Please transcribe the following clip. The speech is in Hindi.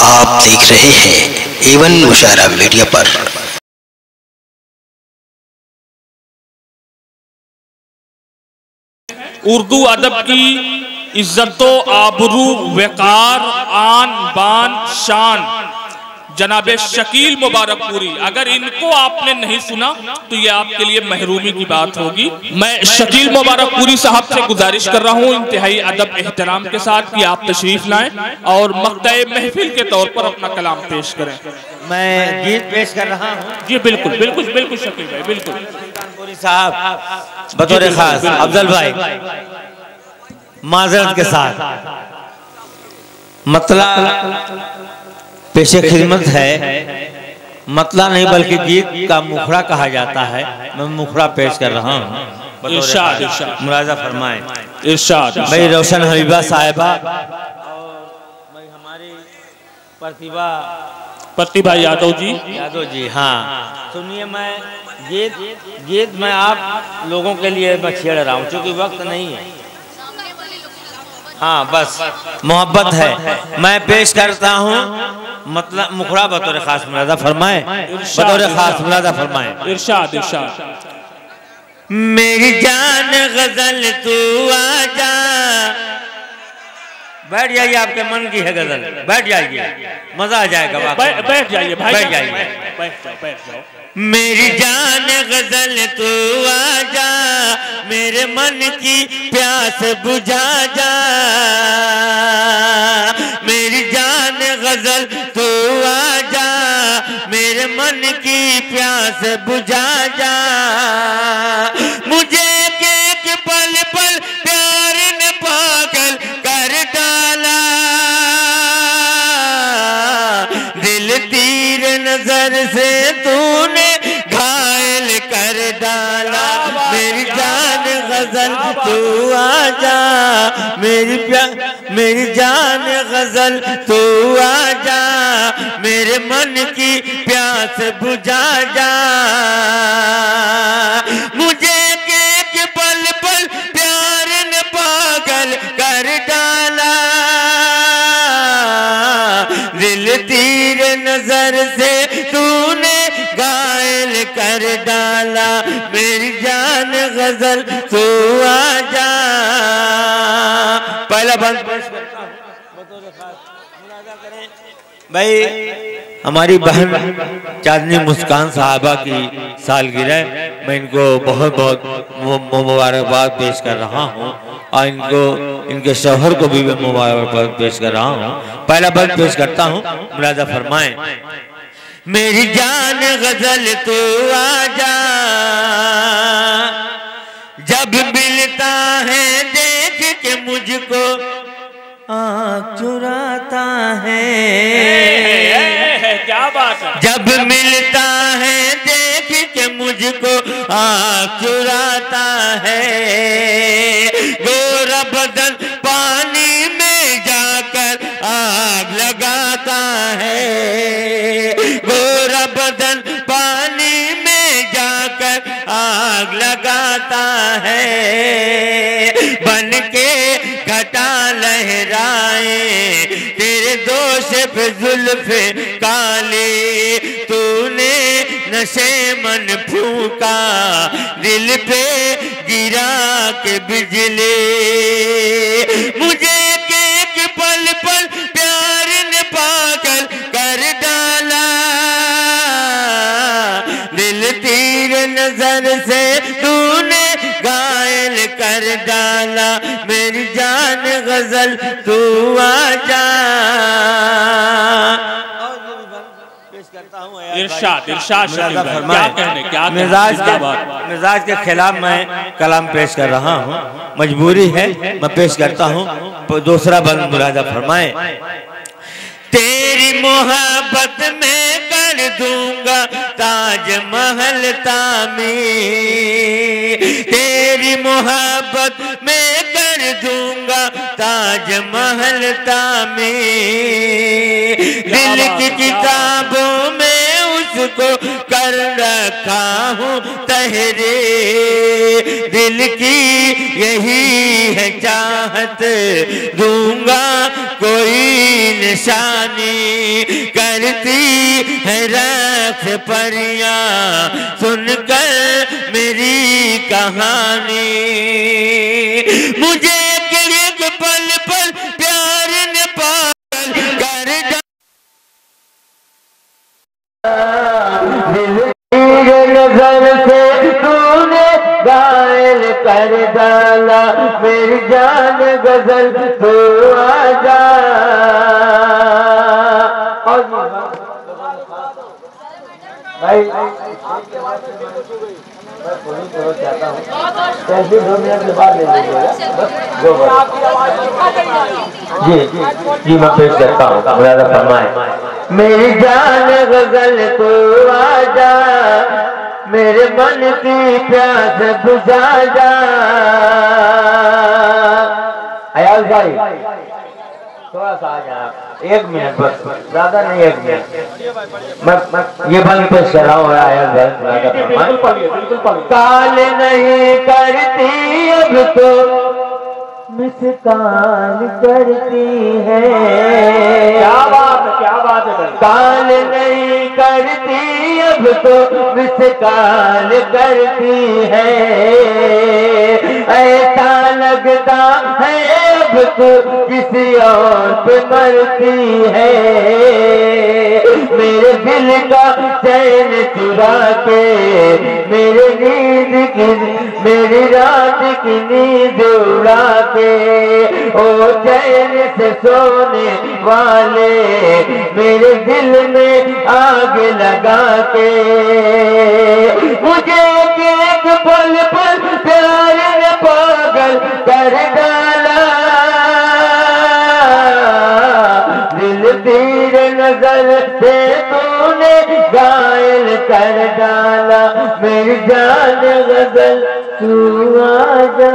आप देख रहे हैं एवन मुशायरा मीडिया पर। उर्दू अदब की इज्जतों, आबरू, वेकार, आन, बान, शान। जनाब शकील मुबारकपुरी अगर इनको आपने नहीं सुना तो ये आपके लिए महरूमी की बात होगी। मैं शकील मुबारकपुरी साहब से गुजारिश कर रहा हूँ इंतहाई अदब एहतराम के साथ कि आप तशरीफ़ लाएँ और मकता महफिल के तौर पर अपना कलाम पेश करें। मैं गीत पेश कर रहा हूँ। जी बिल्कुल बिल्कुल बिल्कुल शकील भाई बिल्कुल। साहब बतौर खास अफजल भाई माजरत के साथ। मतला पेशे खिदमत है। मतला नहीं बल्कि गीत का मुखड़ा कहा जाता है। मैं मुखड़ा पेश कर रहा हूँ। मुलाजा फरमाए। इरशाद भाई रोशन हबीबा साहिबा। और भाई हमारी प्रतिभा प्रतिभा यादव जी। यादव जी हाँ। सुनिए मैं गीत गीत मैं आप लोगों के लिए मैं छेड़ रहा हूँ क्योंकि वक्त नहीं है। हाँ बस। मोहब्बत है। मैं पेश करता हूँ। मतलब मुखड़ा बतौर खास मुलादा फरमाए। बतौर खास मुलादा फरमाए। इरशाद इरशाद। मेरी जान गज़ल तू आजा बैठ जाइए आपके मन की है गज़ल। बैठ जाइए। मज़ा आ जाएगा बैठ जाइए बैठ जाइए। बैठ बैठ जाओ। मेरी जान गज़ल तू आजा मेरे मन की प्यास बुझा जा। मेरी जान गज़ल तू आ जा। मेरे मन की प्यास बुझा जा। नज़र से तूने घायल कर डाला। मेरी जान गज़ल, तू आ जा। मेरी प्यार, मेरी जान गज़ल, तू आ जा। मेरे मन की प्यास बुझा जा। गज़ल तू आजा पहला बंद। भाई, हमारी बहन चांदनी मुस्कान साहबा की सालगिरह, मैं इनको बहुत बहुत मुबारकबाद पेश कर रहा हूँ और इनको, इनके शौहर को भी मैं मुबारकबाद पेश कर रहा हूँ। पहला बंद पेश करता हूँ। मुलाजा फरमाए, मेरी जान गज़ल तू आजा जब मिलता है देख के मुझको आँख चुराता है। क्या बात है। जब मिलता है देख के मुझको आँख चुराता है। आग लगाता है। बन के घटा लहराए। तेरे दोष पे जुल्फ काले। तूने नशे मन फूका। दिल पे गिरा के बिजली। मुझे नज़र से तूने घायल कर डाला। मेरी जान गज़ल तू आजा इरशाद इरशाद क्या कहने क्या मिजाज के मिजाज के खिलाफ मैं कलाम पेश कर रहा हूँ। मजबूरी है मैं पेश करता हूँ। दूसरा बंद मुरादा फरमाए तेरी मोहब्बत में दूँगा ताज महल तामीर। तेरी मोहब्बत में कर दूँगा ताज महल तामीर। दिल की किताबों में उसको कर रखा हूँ तहरे दिल की यही है चाहत दूँगा निशानी करती है रख परिया। सुनकर मेरी कहानी। मुझे पल प्यार कर नज़र से डाला। मेरी जान गज़ल तू आजा और भाई कैसे दो मिनट के बाद ले लीजिएगा। बस दो जी जी मैं पेश करता हूँ। मुरादा फरमाए। मेरी जान गज़ल तो आजा, मेरे मन की प्यास बुझा जा अयाल भाई थोड़ा सा आ जाए एक मिनट बस ज़्यादा नहीं एक मिनट। मैं, ये बंद पेश कर रहा हूँ काल नहीं करती अब तो मुस्कान करती है। क्या बात है क्या बात है काल नहीं करती अब तो मुस्कान करती है। ऐसा है तो किसी और पे मरती है। मेरे दिल का चैन चुरा के, मेरे नींद की, मेरी रात की नींद उड़ा के, ओ चैन से सोने वाले, मेरे दिल में आग लगा के। आ जा